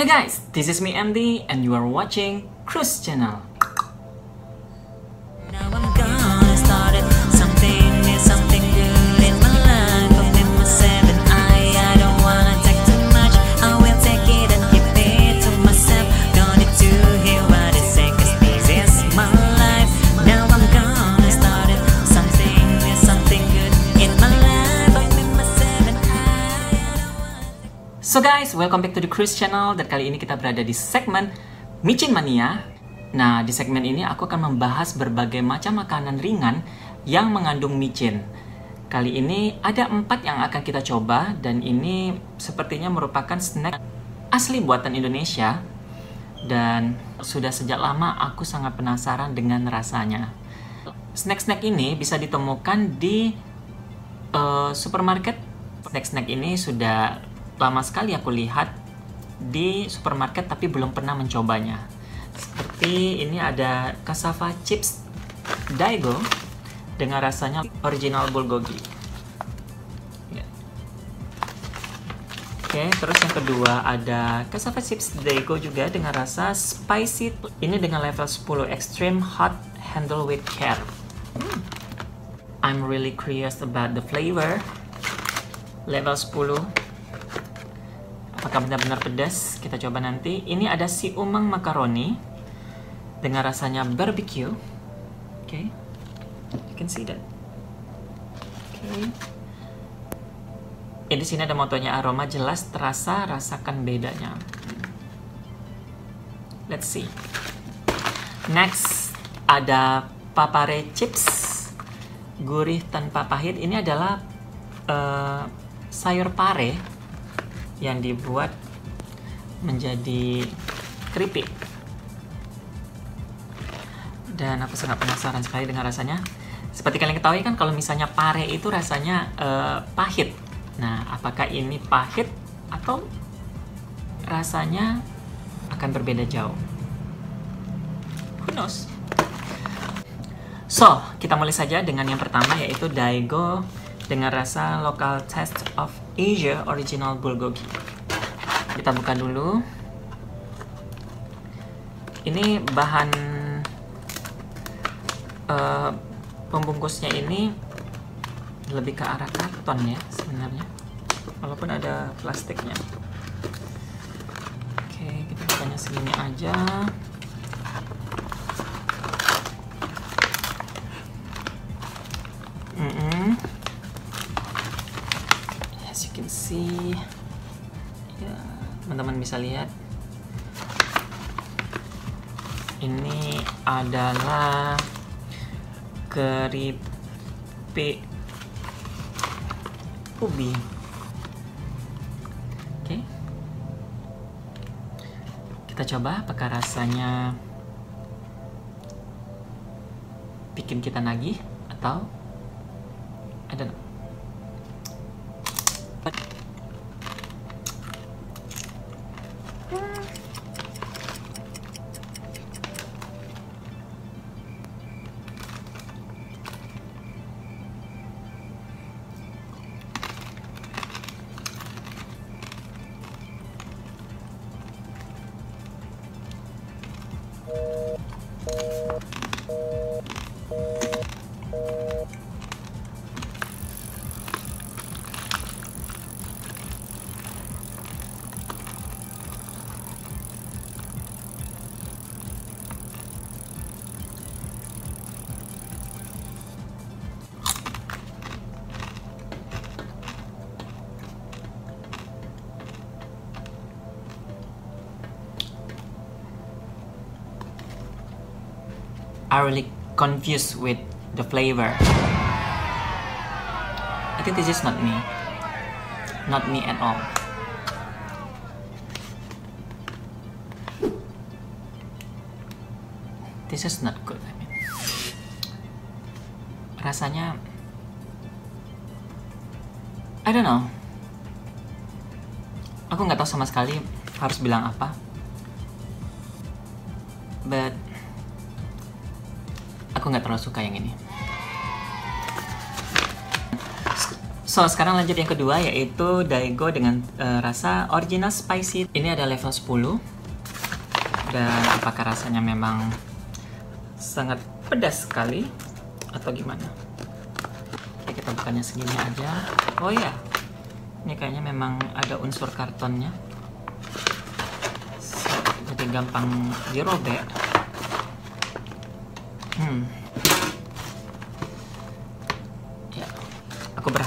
Hey guys, this is me MD and you are watching Cruise Channel. So guys, welcome back to the Cruise Channel dan kali ini kita berada di segmen Micin Mania. Nah, di segmen ini aku akan membahas berbagai macam makanan ringan yang mengandung micin. Kali ini ada empat yang akan kita coba dan ini sepertinya merupakan snack asli buatan Indonesia dan sudah sejak lama aku sangat penasaran dengan rasanya. Snack-snack ini bisa ditemukan di eh, supermarket. Snack-snack ini sudah lama sekali aku lihat di supermarket tapi belum pernah mencobanya. Seperti ini ada cassava chips Daigo dengan rasanya original bulgogi. Ya. Oke, terus yang kedua ada cassava chips Daigo juga dengan rasa spicy. Ini dengan level 10 extreme hot handle with care. Hmm. I'm really curious about the flavor. Level 10 apakah benar-benar pedas? Kita coba nanti. Ini ada si umang makaroni dengan rasanya barbecue. Oke. Okay. you can see that. Oke. Okay. di sini ada motonya. Aroma jelas terasa rasakan bedanya. Let's see. Next ada papare chips. Gurih tanpa pahit. Ini adalah uh, sayur pare yang dibuat menjadi keripik. Dan aku sangat penasaran sekali dengan rasanya. Seperti kalian ketahui kan kalau misalnya pare itu rasanya uh, pahit. Nah, apakah ini pahit atau rasanya akan berbeda jauh? Who knows? So, kita mulai saja dengan yang pertama yaitu Daigo dengan rasa local taste of Asia original bulgogi. Kita buka dulu. Ini bahan uh, pembungkusnya ini lebih ke arah karton ya sebenarnya, walaupun ada plastiknya. Oke, kita bukanya segini aja. Teman-teman bisa lihat, ini adalah keripik ubi. Oke, kita coba apakah rasanya bikin kita nagih atau I don't know. Are really confused with the flavor. I think this is not me. Not me at all. This is not good. I mean. Rasanya I don't know. Aku nggak tahu sama sekali harus bilang apa. But nggak terlalu suka yang ini. So, sekarang lanjut yang kedua yaitu Daigo dengan eh, rasa original spicy. Ini ada level 10. Dan apakah rasanya memang sangat pedas sekali atau gimana? Oke, kita bukannya segini aja. Oh ya, ini kayaknya memang ada unsur kartonnya. So, jadi gampang dirobek. Hmm.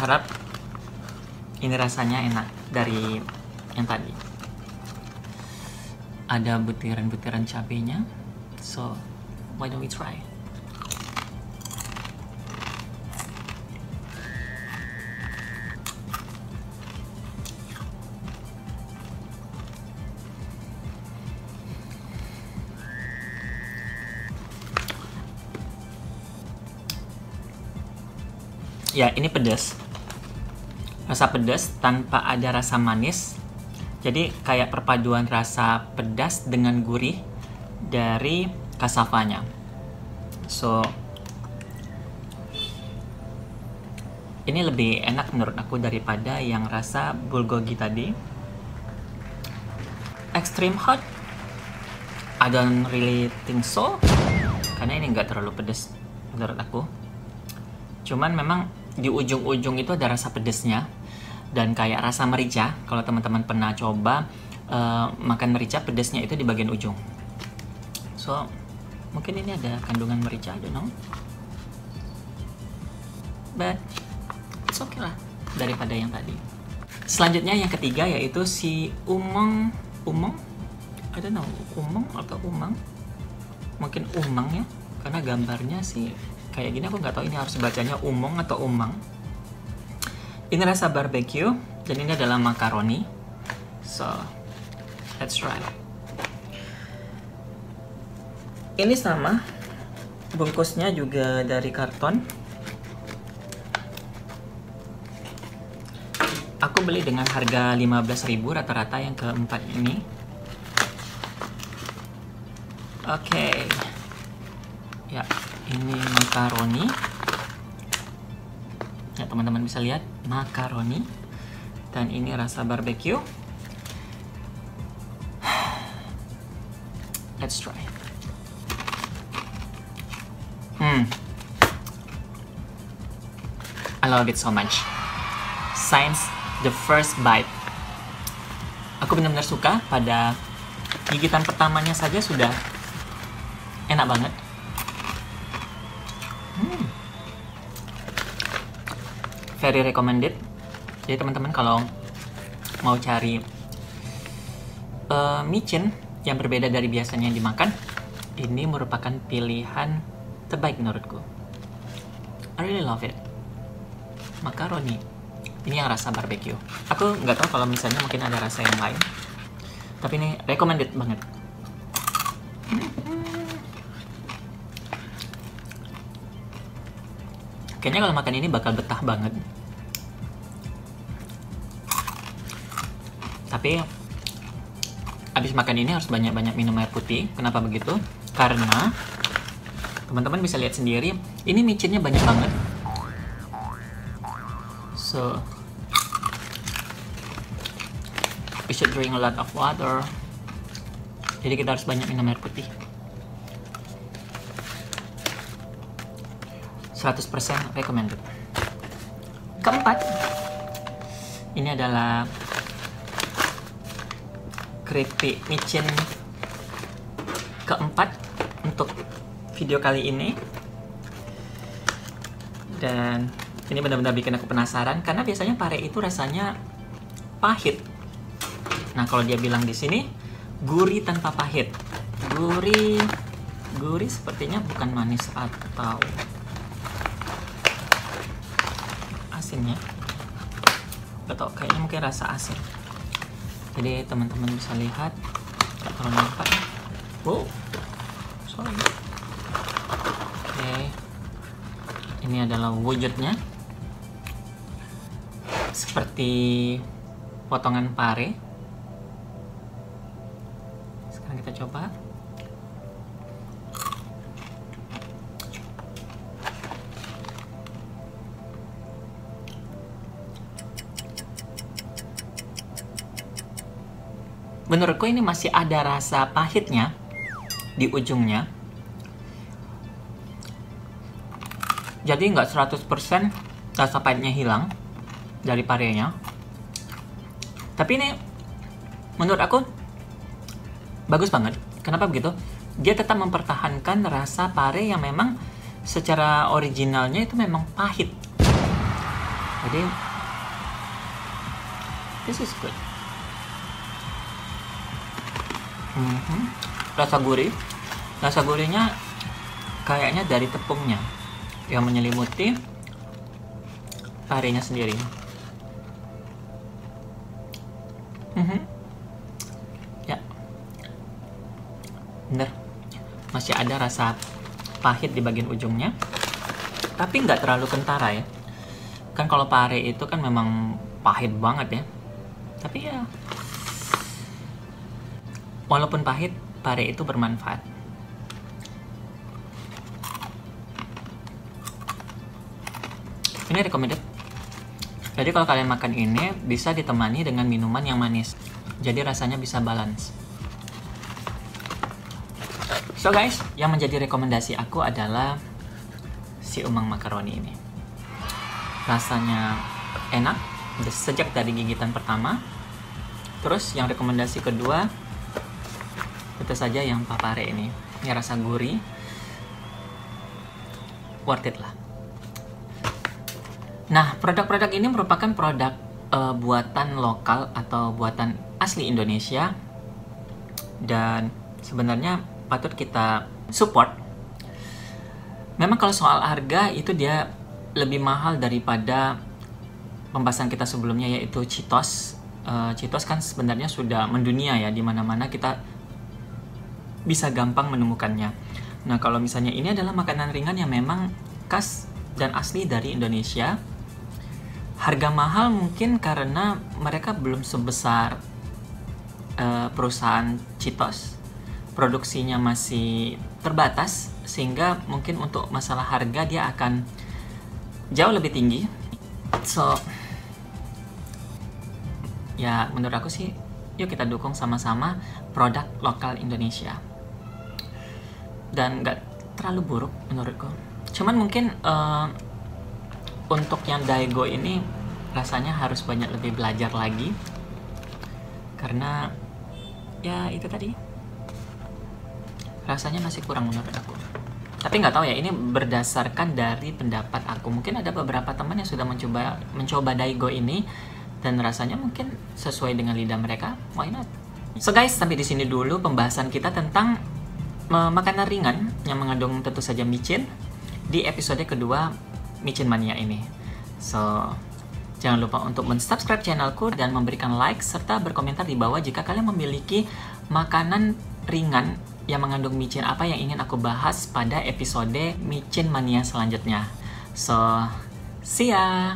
Berharap ini rasanya enak dari yang tadi. Ada butiran-butiran cabenya. So, why don't we try? Ya, ini pedas. Rasa pedas tanpa ada rasa manis. Jadi kayak perpaduan rasa pedas dengan gurih dari kasavanya. So ini lebih enak menurut aku daripada yang rasa bulgogi tadi. Extreme hot. I don't really think so. Karena ini nggak terlalu pedas menurut aku. Cuman memang di ujung-ujung itu ada rasa pedesnya dan kayak rasa merica. Kalau teman-teman pernah coba eh, makan merica, pedesnya itu di bagian ujung. So mungkin ini ada kandungan merica, I don't know. But it's okay lah daripada yang tadi. Selanjutnya yang ketiga yaitu si umong umong, I don't know umong atau umang, mungkin umang ya, karena gambarnya sih kayak gini aku nggak tahu ini harus bacanya umong atau umang. Ini rasa barbecue dan ini adalah makaroni. So let's try. Ini sama, bungkusnya juga dari karton. Aku beli dengan harga 15.000 rata-rata yang keempat ini. Oke. Ya, ini makaroni. Ya, teman-teman bisa lihat makaroni. Dan ini rasa barbecue. Let's try. Hmm. I love it so much. Science the first bite. Aku benar-benar suka pada gigitan pertamanya saja sudah enak banget. Very recommended. Jadi teman-teman kalau mau cari uh, micin yang berbeda dari biasanya yang dimakan, ini merupakan pilihan terbaik menurutku. I really love it. Makaroni. Ini yang rasa barbecue. Aku nggak tahu kalau misalnya mungkin ada rasa yang lain. Tapi ini recommended banget. Kayaknya kalau makan ini bakal betah banget. Tapi habis makan ini harus banyak-banyak minum air putih. Kenapa begitu? Karena teman-teman bisa lihat sendiri, ini micinnya banyak banget. So, we should drink a lot of water. Jadi kita harus banyak minum air putih. 100% recommended. Keempat, ini adalah keripik micin keempat untuk video kali ini. Dan ini benar-benar bikin aku penasaran karena biasanya pare itu rasanya pahit. Nah, kalau dia bilang di sini gurih tanpa pahit. Gurih gurih sepertinya bukan manis atau asinnya. Gak tau, kayaknya mungkin rasa asin. Jadi teman-teman bisa lihat, terlalu nampak. Wow, sorry. Oke, ini adalah wujudnya. Seperti potongan pare. Sekarang kita coba. Menurutku ini masih ada rasa pahitnya di ujungnya. Jadi nggak 100% rasa pahitnya hilang dari parenya. Tapi ini menurut aku bagus banget. Kenapa begitu? Dia tetap mempertahankan rasa pare yang memang secara originalnya itu memang pahit. Jadi this is good. Mhm. Rasa gurih, rasa gurihnya kayaknya dari tepungnya yang menyelimuti parenya sendiri. Mhm. Ya, bener. Masih ada rasa pahit di bagian ujungnya, tapi nggak terlalu kentara ya. Kan kalau pare itu kan memang pahit banget ya. Tapi ya, walaupun pahit, pare itu bermanfaat. Ini recommended. Jadi kalau kalian makan ini bisa ditemani dengan minuman yang manis. Jadi rasanya bisa balance. So guys, yang menjadi rekomendasi aku adalah si umang makaroni ini. Rasanya enak sejak dari gigitan pertama. Terus yang rekomendasi kedua tentu saja yang papare ini. Ini rasa gurih. Worth it lah. Nah, produk-produk ini merupakan produk eh, buatan lokal atau buatan asli Indonesia dan sebenarnya patut kita support. Memang kalau soal harga itu dia lebih mahal daripada pembahasan kita sebelumnya yaitu Cheetos. Eh, Cheetos kan sebenarnya sudah mendunia ya di mana-mana kita bisa gampang menemukannya. Nah, kalau misalnya ini adalah makanan ringan yang memang khas dan asli dari Indonesia. Harga mahal mungkin karena mereka belum sebesar eh, perusahaan Cheetos. Produksinya masih terbatas sehingga mungkin untuk masalah harga dia akan jauh lebih tinggi. So ya menurut aku sih yuk kita dukung sama-sama produk lokal Indonesia dan nggak terlalu buruk menurutku. Cuman mungkin eh, untuk yang Daigo ini rasanya harus banyak lebih belajar lagi. Karena ya itu tadi. Rasanya masih kurang menurut aku. Tapi nggak tahu ya ini berdasarkan dari pendapat aku. Mungkin ada beberapa teman yang sudah mencoba mencoba Daigo ini dan rasanya mungkin sesuai dengan lidah mereka. Why not? So guys sampai di sini dulu pembahasan kita tentang makanan ringan yang mengandung tentu saja micin di episode kedua micin mania ini so Jangan lupa untuk mensubscribe channelku dan memberikan like serta berkomentar di bawah jika kalian memiliki makanan ringan yang mengandung micin apa yang ingin aku bahas pada episode micin mania selanjutnya. So, see ya!